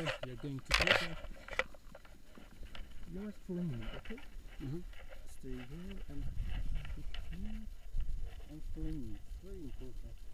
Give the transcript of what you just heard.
now you're going to take a your me, okay? Mhm. Stay here and and it's Very important.